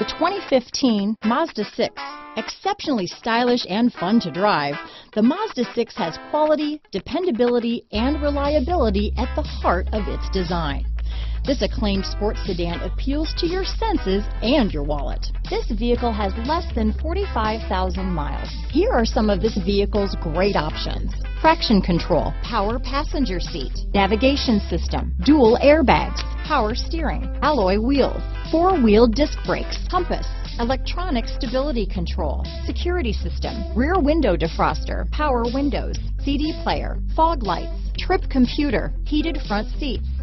The 2015 Mazda 6. Exceptionally stylish and fun to drive, the Mazda 6 has quality, dependability, and reliability at the heart of its design. This acclaimed sports sedan appeals to your senses and your wallet. This vehicle has less than 45,000 miles. Here are some of this vehicle's great options. Traction control, power passenger seat, navigation system, dual airbags, power steering, alloy wheels, four-wheel disc brakes, compass, electronic stability control, security system, rear window defroster, power windows, CD player, fog lights, trip computer, heated front seats,